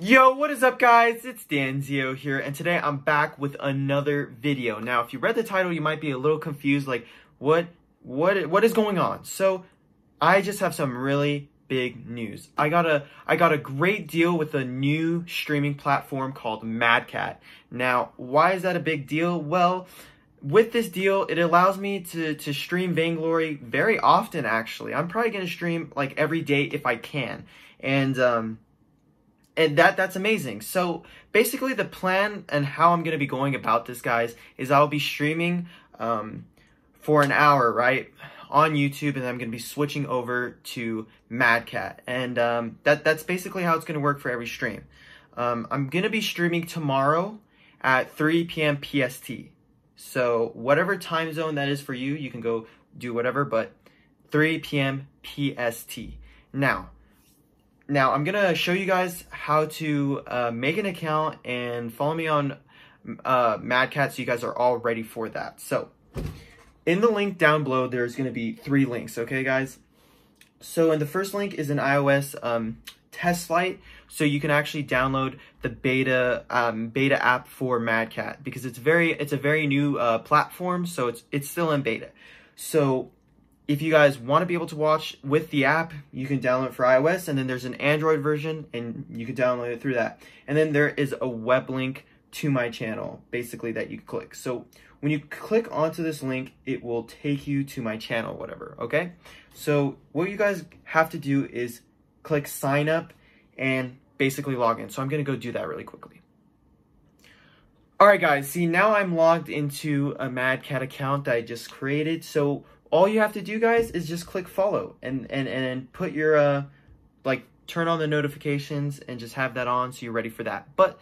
Yo, what is up guys? It's DNZio here, and today I'm back with another video. Now, if you read the title, you might be a little confused, like, what, what, what is going on? So, I just have some really big news. I got a, I got a great deal with a new streaming platform called MadCat. Now, why is that a big deal? Well, with this deal, it allows me to, to stream Vainglory very often, actually. I'm probably going to stream, like, every day if I can. And, um, and that that's amazing. So basically, the plan and how I'm gonna be going about this, guys, is I'll be streaming um, for an hour, right, on YouTube, and I'm gonna be switching over to MadCat, and um, that that's basically how it's gonna work for every stream. Um, I'm gonna be streaming tomorrow at 3 p.m. PST. So whatever time zone that is for you, you can go do whatever, but 3 p.m. PST. Now, now, I'm to show you guys how to uh, make an account and follow me on uh, MadCat so you guys are all ready for that. So, in the link down below, there's to be three links, okay, guys? So, in the first link is an iOS um, test flight, so you can actually download the beta um, beta app for MadCat because it's very it's a very new uh, platform, so it's it's still in beta. So if you guys want to be able to watch with the app, you can download it for iOS, and then there's an Android version, and you can download it through that. And then there is a web link to my channel, basically, that you click. So when you click onto this link, it will take you to my channel, whatever, okay? So what you guys have to do is click sign up and basically log in. So I'm going to go do that really quickly. Alright guys, see now I'm logged into a MadCat account that I just created. So all you have to do guys is just click follow and and and put your uh like turn on the notifications and just have that on so you're ready for that but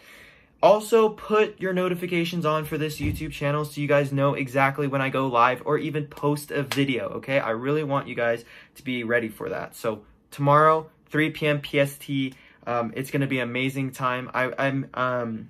also put your notifications on for this YouTube channel so you guys know exactly when I go live or even post a video, okay? I really want you guys to be ready for that. So tomorrow, 3 p.m. PST, um, it's going to be an amazing time. I, I'm um,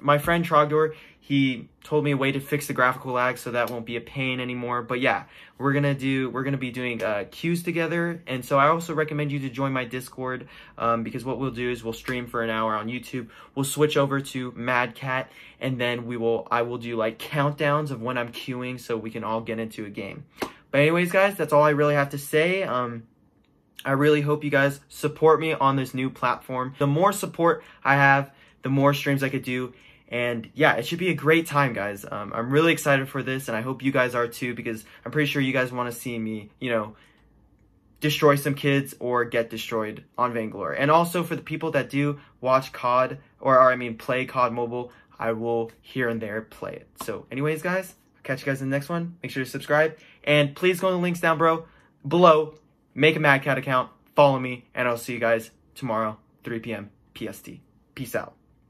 my friend Trogdor, he told me a way to fix the graphical lag so that won't be a pain anymore. But yeah, we're gonna do we're gonna be doing uh, queues together, and so I also recommend you to join my Discord um, because what we'll do is we'll stream for an hour on YouTube. We'll switch over to MadCat, and then we will I will do like countdowns of when I'm queuing so we can all get into a game. But anyways, guys, that's all I really have to say. Um, I really hope you guys support me on this new platform. The more support I have, the more streams I could do. And yeah, it should be a great time, guys. Um, I'm really excited for this, and I hope you guys are too, because I'm pretty sure you guys want to see me, you know, destroy some kids or get destroyed on Vainglory. And also for the people that do watch COD, or, or I mean play COD Mobile, I will here and there play it. So anyways, guys, catch you guys in the next one. Make sure to subscribe. And please go in the links down bro, below. Make a MadCat account. Follow me. And I'll see you guys tomorrow, 3 p.m. PST. Peace out.